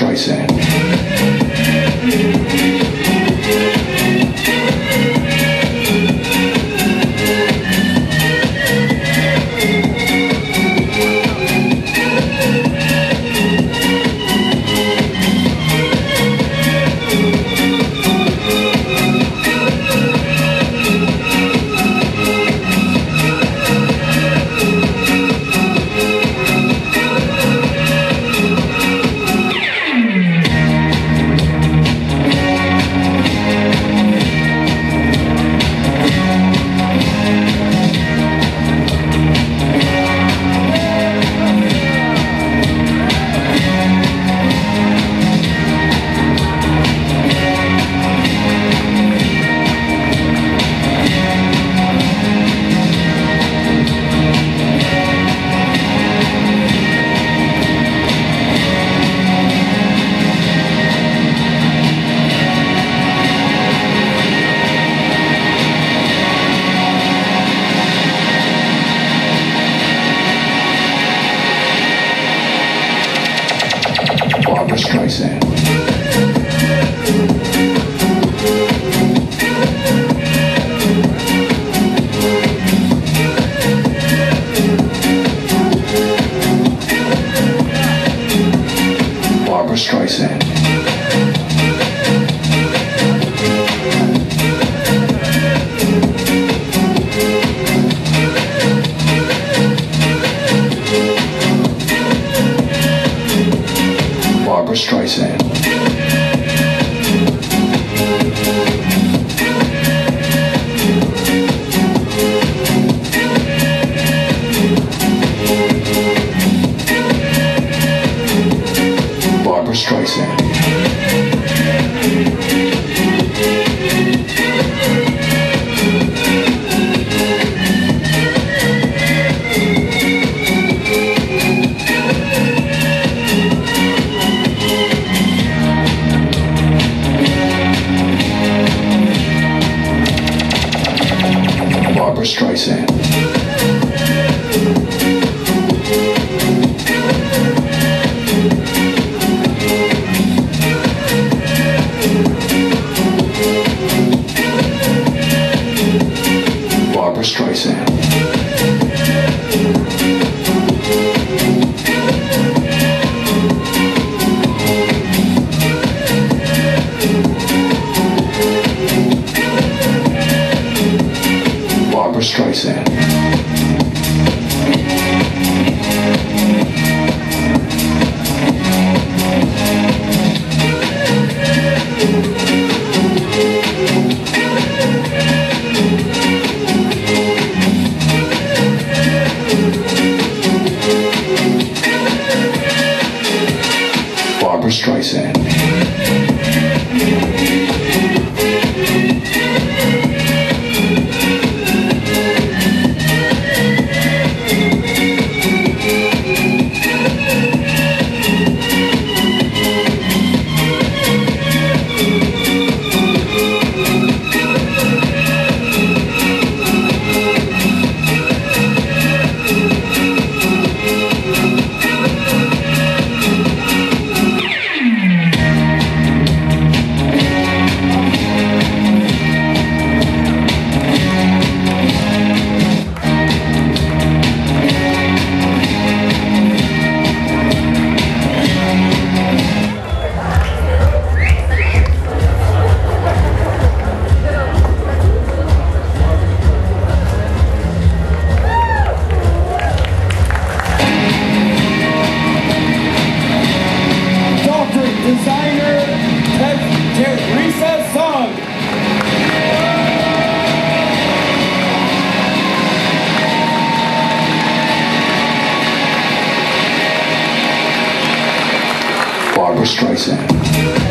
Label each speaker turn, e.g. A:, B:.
A: Streisand. how. Barbara Streisand. saying. Barbara Streisand. Streisand.